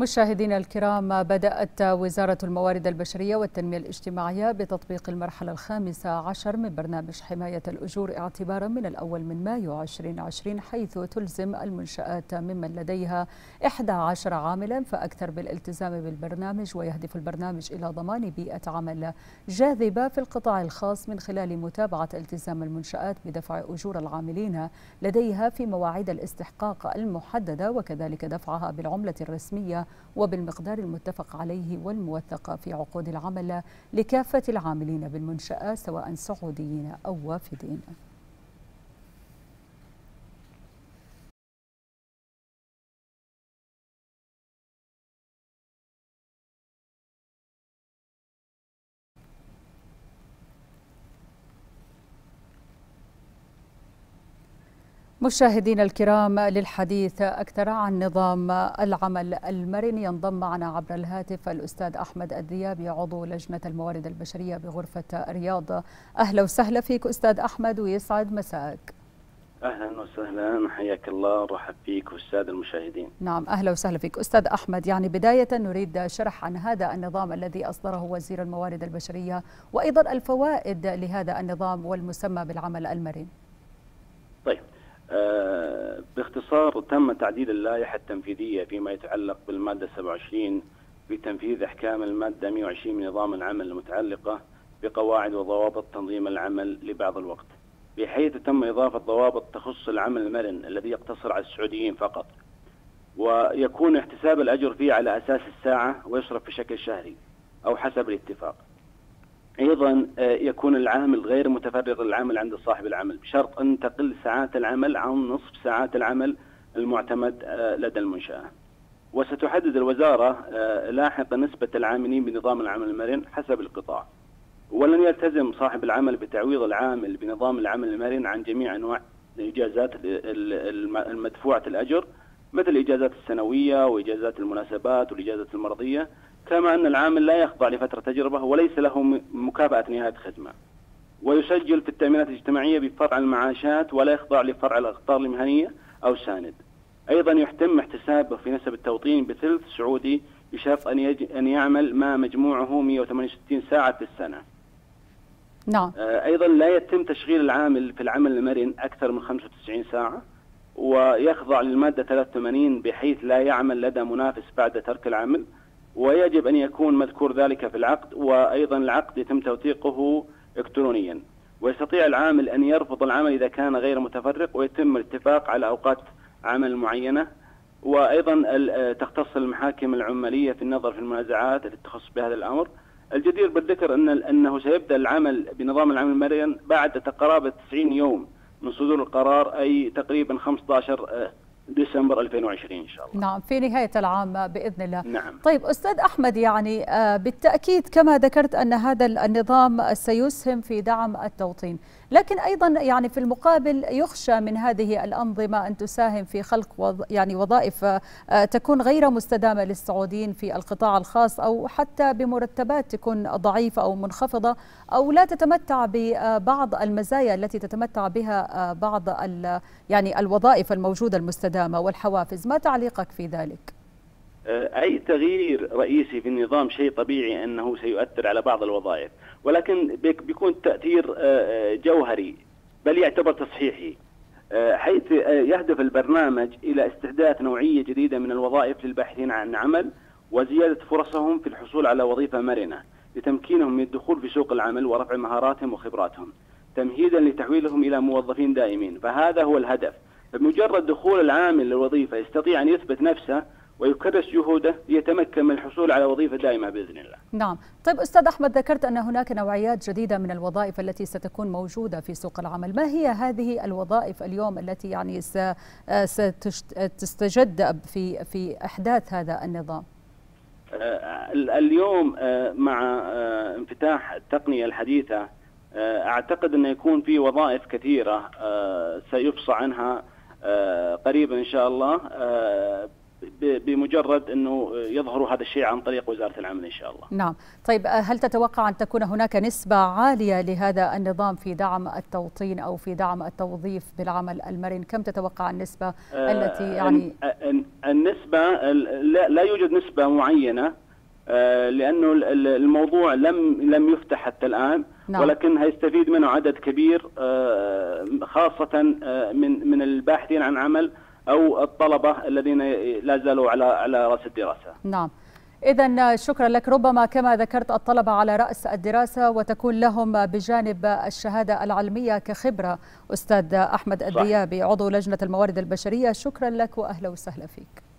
مشاهدينا الكرام بدأت وزارة الموارد البشرية والتنمية الاجتماعية بتطبيق المرحلة الخامسة عشر من برنامج حماية الأجور اعتبارا من الأول من مايو 2020 حيث تلزم المنشآت ممن لديها 11 عاملا فأكثر بالالتزام بالبرنامج ويهدف البرنامج إلى ضمان بيئة عمل جاذبة في القطاع الخاص من خلال متابعة التزام المنشآت بدفع أجور العاملين لديها في مواعيد الاستحقاق المحددة وكذلك دفعها بالعملة الرسمية وبالمقدار المتفق عليه والموثق في عقود العمل لكافة العاملين بالمنشأة سواء سعوديين أو وافدين. مشاهدينا الكرام للحديث أكثر عن نظام العمل المرن ينضم معنا عبر الهاتف الأستاذ أحمد الذيابي عضو لجنة الموارد البشرية بغرفة الرياض أهلا وسهلا فيك أستاذ أحمد ويسعد مساءك أهلا وسهلا حياك الله ورحب فيك والساده المشاهدين. نعم أهلا وسهلا فيك أستاذ أحمد يعني بداية نريد شرح عن هذا النظام الذي أصدره وزير الموارد البشرية وأيضا الفوائد لهذا النظام والمسمى بالعمل المرن. آه باختصار تم تعديل اللائحة التنفيذية فيما يتعلق بالمادة 27 في تنفيذ أحكام المادة 120 من نظام العمل المتعلقة بقواعد وضوابط تنظيم العمل لبعض الوقت. بحيث تم إضافة ضوابط تخص العمل المرن الذي يقتصر على السعوديين فقط ويكون احتساب الأجر فيه على أساس الساعة ويصرف بشكل شهري أو حسب الاتفاق. أيضا آه، يكون العامل غير متفرغ للعمل عند صاحب العمل بشرط أن تقل ساعات العمل عن نصف ساعات العمل المعتمد آه، لدى المنشأة. وستحدد الوزارة آه، لاحقا نسبة العاملين بنظام العمل المرن حسب القطاع. ولن يلتزم صاحب العمل بتعويض العامل بنظام العمل المرن عن جميع أنواع الإجازات المدفوعة الأجر مثل الإجازات السنوية وإجازات المناسبات والإجازات المرضية كما أن العامل لا يخضع لفترة تجربة وليس له مكافأة نهاية خدمة ويسجل في التأمينات الاجتماعية بفرع المعاشات ولا يخضع لفرع الأخطار المهنية أو ساند أيضا يتم احتسابه في نسب التوطين بثلث سعودي بشرط أن, يج... أن يعمل ما مجموعه 168 ساعة في السنة. نعم. آه، أيضا لا يتم تشغيل العامل في العمل المرن أكثر من 95 ساعة ويخضع للمادة 83 بحيث لا يعمل لدى منافس بعد ترك العمل. ويجب أن يكون مذكور ذلك في العقد وأيضا العقد يتم توثيقه إلكترونيا. ويستطيع العامل أن يرفض العمل إذا كان غير متفرق ويتم الاتفاق على أوقات عمل معينة. وأيضا تختص المحاكم العمالية في النظر في المنازعات التي تخص بهذا الأمر. الجدير بالذكر أن أنه سيبدأ العمل بنظام العمل المرن بعد قرابة 90 يوم من صدور القرار أي تقريبا 15 ديسمبر 2020 إن شاء الله. نعم في نهاية العام بإذن الله. نعم. طيب أستاذ أحمد يعني آه، بالتأكيد كما ذكرت أن هذا النظام سيسهم في دعم التوطين، لكن أيضا يعني في المقابل يخشى من هذه الأنظمة أن تساهم في خلق يعني وظائف آه، تكون غير مستدامة للسعوديين في القطاع الخاص أو حتى بمرتبات تكون ضعيفة أو منخفضة أو لا تتمتع ببعض المزايا التي تتمتع بها آه، بعض يعني الوظائف الموجودة المستدامة والحوافز، ما تعليقك في ذلك؟ آه، أي تغيير رئيسي في النظام شيء طبيعي أنه سيؤثر على بعض الوظائف. ولكن بيكون تأثير آه، آه، جوهري بل يعتبر تصحيحي. حيث يهدف البرنامج إلى استحداث نوعية جديدة من الوظائف للباحثين عن عمل وزيادة فرصهم في الحصول على وظيفة مرنة لتمكينهم من الدخول في سوق العمل ورفع مهاراتهم وخبراتهم تمهيدا لتحويلهم إلى موظفين دائمين. فهذا هو الهدف. بمجرد دخول العامل للوظيفة يستطيع أن يثبت نفسه ويكرس جهوده ليتمكن من الحصول على وظيفة دائمة بإذن الله. نعم. طيب أستاذ أحمد ذكرت أن هناك نوعيات جديدة من الوظائف التي ستكون موجودة في سوق العمل. ما هي هذه الوظائف اليوم التي يعني ستستجد في في إحداث هذا النظام؟ آه، اليوم آه، مع آه، انفتاح التقنية الحديثة أعتقد أن يكون في وظائف كثيرة سيفصى عنها قريبا إن شاء الله بمجرد إنه يظهروا هذا الشيء عن طريق وزارة العمل إن شاء الله. نعم، طيب هل تتوقع أن تكون هناك نسبة عالية لهذا النظام في دعم التوطين أو في دعم التوظيف بالعمل المرن؟ كم تتوقع النسبة التي يعني النسبة لا يوجد نسبة معينة لأنه الموضوع لم لم يفتح حتى الآن نعم. ولكن هيستفيد منه عدد كبير خاصة من من الباحثين عن عمل أو الطلبة الذين لا زالوا على على رأس الدراسة. نعم. إذا شكرا لك ربما كما ذكرت الطلبة على رأس الدراسة وتكون لهم بجانب الشهادة العلمية كخبرة أستاذ أحمد الديابي عضو لجنة الموارد البشرية شكرا لك وأهلا وسهلا فيك